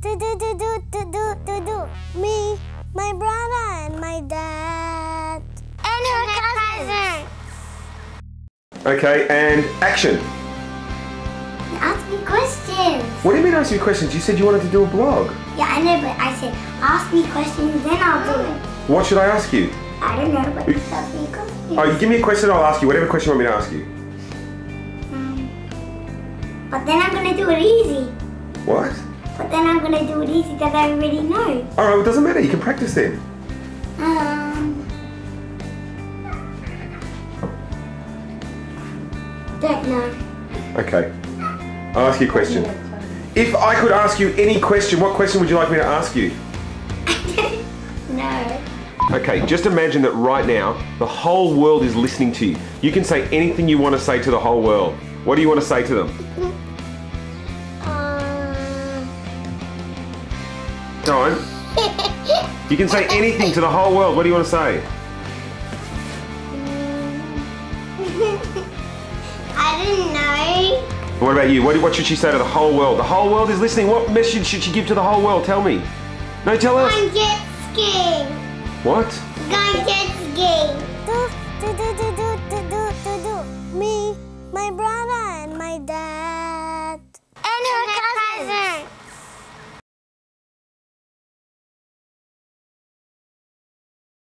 do do do do do do do do. Me, my brother, and my dad. And her cousin. Okay, and action. Ask me questions. What do you mean ask you questions? You said you wanted to do a blog. Yeah, I know, but I said ask me questions, then I'll do it. What should I ask you? I don't know, but just ask me questions. Oh, you give me a question, I'll ask you whatever question you want me to ask you. Um, but then I'm gonna do it easy. What? Then I'm gonna do it easy that I already know. All right, well, it doesn't matter. You can practice then. Um. Don't know. Okay. I'll ask you a question. If I could ask you any question, what question would you like me to ask you? no. Okay, just imagine that right now the whole world is listening to you. You can say anything you want to say to the whole world. What do you want to say to them? Go on. You can say anything to the whole world. What do you want to say? I didn't know. What about you? What, what should she say to the whole world? The whole world is listening. What message should she give to the whole world? Tell me. No, tell us. Going jet skiing. What? Going